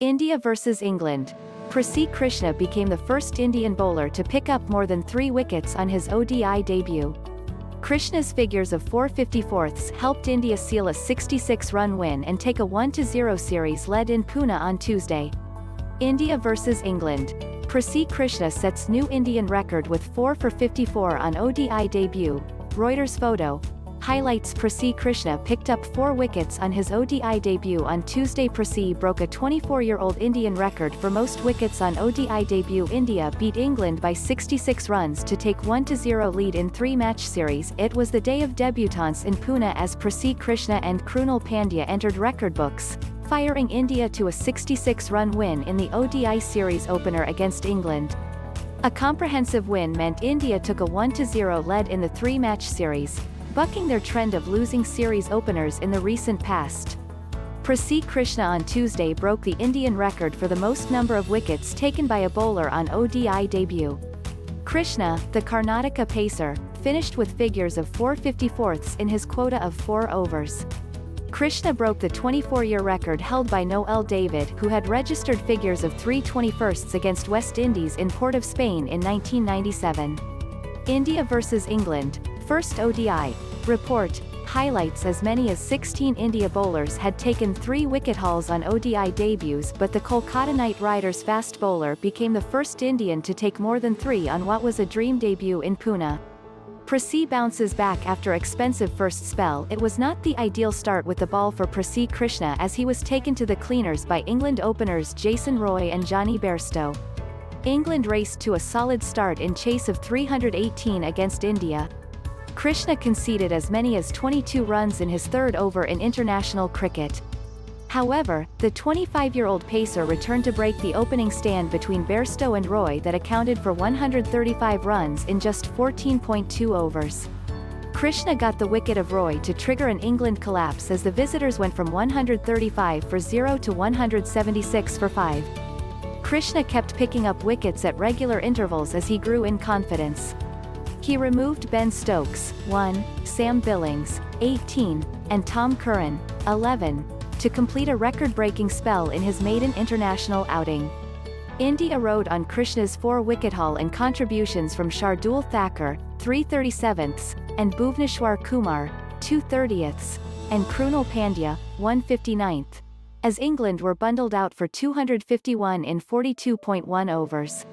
India vs England. Prasidh Krishna became the first Indian bowler to pick up more than three wickets on his ODI debut. Krishna's figures of 454ths helped India seal a 66-run win and take a 1-0 series led in Pune on Tuesday. India vs England. Prasidh Krishna sets new Indian record with 4 for 54 on ODI debut, Reuters photo, highlights Prasidh Krishna picked up four wickets on his ODI debut on Tuesday. Prasidh broke a 24-year-old Indian record for most wickets on ODI debut. India beat England by 66 runs to take 1-0 lead in three-match series. It was the day of debutants in Pune as Prasidh Krishna and Krunal Pandya entered record books, firing India to a 66-run win in the ODI series opener against England. A comprehensive win meant India took a 1-0 lead in the three-match series, bucking their trend of losing series openers in the recent past. Prasidh Krishna on Tuesday broke the Indian record for the most number of wickets taken by a bowler on ODI debut. Krishna, the Karnataka pacer, finished with figures of 454ths in his quota of four overs. Krishna broke the 24-year record held by Noel David who had registered figures of 321sts against West Indies in Port of Spain in 1997. India vs England, first ODI, report, highlights as many as 16 India bowlers had taken three wicket hauls on ODI debuts but the Kolkata Knight Riders fast bowler became the first Indian to take more than three on what was a dream debut in Pune. Prasidh bounces back after expensive first spell it was not the ideal start with the ball for Prasidh Krishna as he was taken to the cleaners by England openers Jason Roy and Jonny Bairstow. England raced to a solid start in chase of 318 against India, Krishna conceded as many as 22 runs in his third over in international cricket. However, the 25-year-old pacer returned to break the opening stand between Bairstow and Roy that accounted for 135 runs in just 14.2 overs. Krishna got the wicket of Roy to trigger an England collapse as the visitors went from 135 for 0 to 176 for 5. Krishna kept picking up wickets at regular intervals as he grew in confidence. He removed Ben Stokes, 1, Sam Billings, 18, and Tom Curran, 11, to complete a record-breaking spell in his maiden international outing. India rode on Krishna's four-wicket haul and contributions from Shardul Thakur, 337ths, and Bhuvneshwar Kumar, 230ths, and Krunal Pandya, 159th, as England were bundled out for 251 in 42.1 overs.